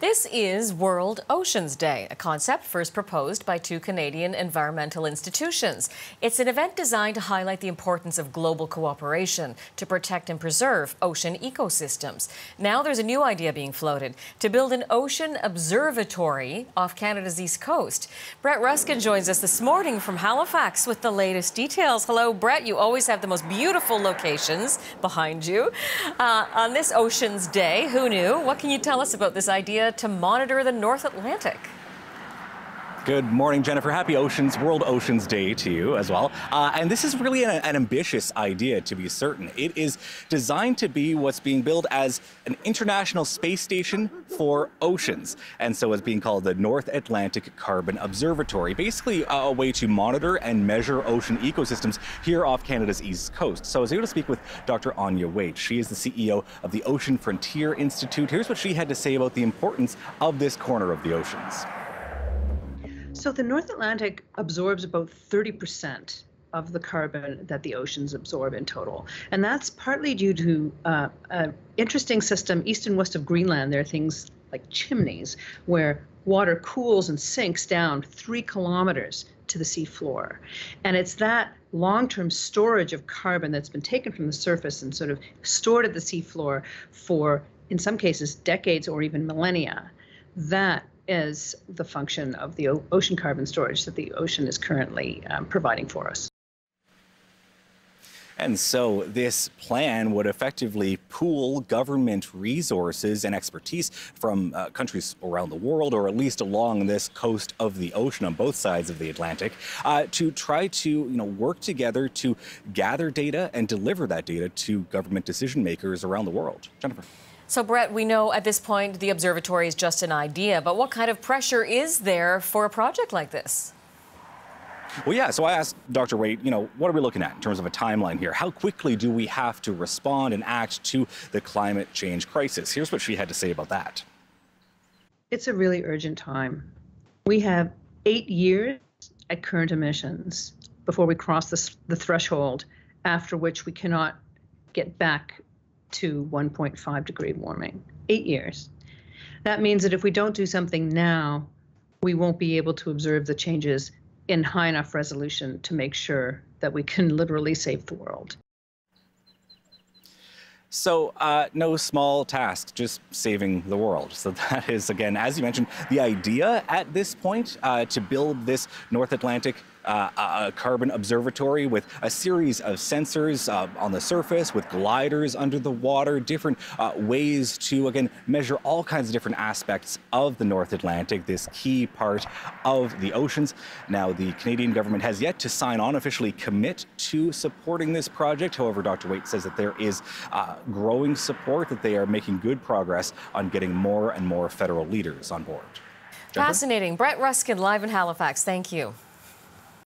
This is World Oceans Day, a concept first proposed by two Canadian environmental institutions. It's an event designed to highlight the importance of global cooperation to protect and preserve ocean ecosystems. Now there's a new idea being floated to build an ocean observatory off Canada's east coast. Brett Ruskin joins us this morning from Halifax with the latest details. Hello, Brett. You always have the most beautiful locations behind you. Uh, on this Oceans Day, who knew? What can you tell us about this idea to monitor the North Atlantic. Good morning, Jennifer. Happy Oceans, World Oceans Day to you as well. Uh, and this is really an, an, ambitious idea, to be certain. It is designed to be what's being billed as an international space station for oceans. And so it's being called the North Atlantic Carbon Observatory, basically a way to monitor and measure ocean ecosystems here off Canada's east coast. So I was able to speak with Dr. Anya Waite. She is the CEO of the Ocean Frontier Institute. Here's what she had to say about the importance of this corner of the oceans. So the North Atlantic absorbs about 30% of the carbon that the oceans absorb in total. And that's partly due to uh, an interesting system east and west of Greenland. There are things like chimneys where water cools and sinks down three kilometers to the seafloor. And it's that long term storage of carbon that's been taken from the surface and sort of stored at the seafloor for, in some cases, decades or even millennia. That is the function of the ocean carbon storage that the ocean is currently um, providing for us. And so this plan would effectively pool government resources and expertise from uh, countries around the world, or at least along this coast of the ocean on both sides of the Atlantic, uh, to try to you know work together to gather data and deliver that data to government decision makers around the world. Jennifer. So, Brett, we know at this point the observatory is just an idea, but what kind of pressure is there for a project like this? Well, yeah, so I asked Dr. Waite, you know, what are we looking at in terms of a timeline here? How quickly do we have to respond and act to the climate change crisis? Here's what she had to say about that. It's a really urgent time. We have eight years at current emissions before we cross this, the threshold, after which we cannot get back to 1.5 degree warming. Eight years. That means that if we don't do something now, we won't be able to observe the changes in high enough resolution to make sure that we can literally save the world. So, uh, no small task, just saving the world. So, that is, again, as you mentioned, the idea at this point uh, to build this North Atlantic uh, a carbon observatory with a series of sensors uh, on the surface, with gliders under the water, different uh, ways to, again, measure all kinds of different aspects of the North Atlantic, this key part of the oceans. Now, the Canadian government has yet to sign on, officially commit to supporting this project. However, Dr. Waite says that there is uh, growing support, that they are making good progress on getting more and more federal leaders on board. Fascinating. Brett Ruskin live in Halifax. Thank you.